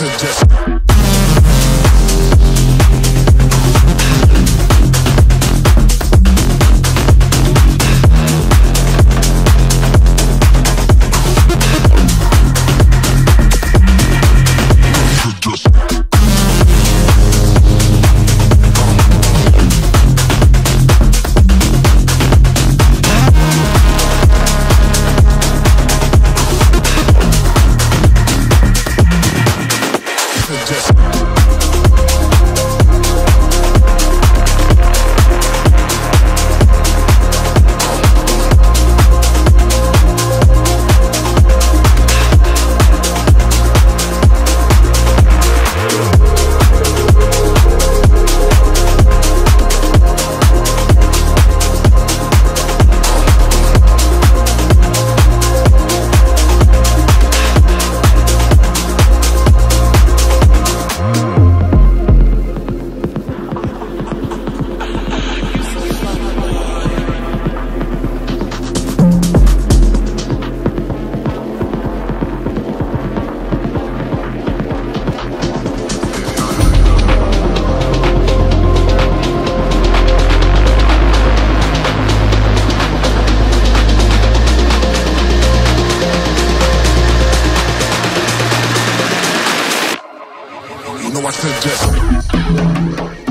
know I know I just.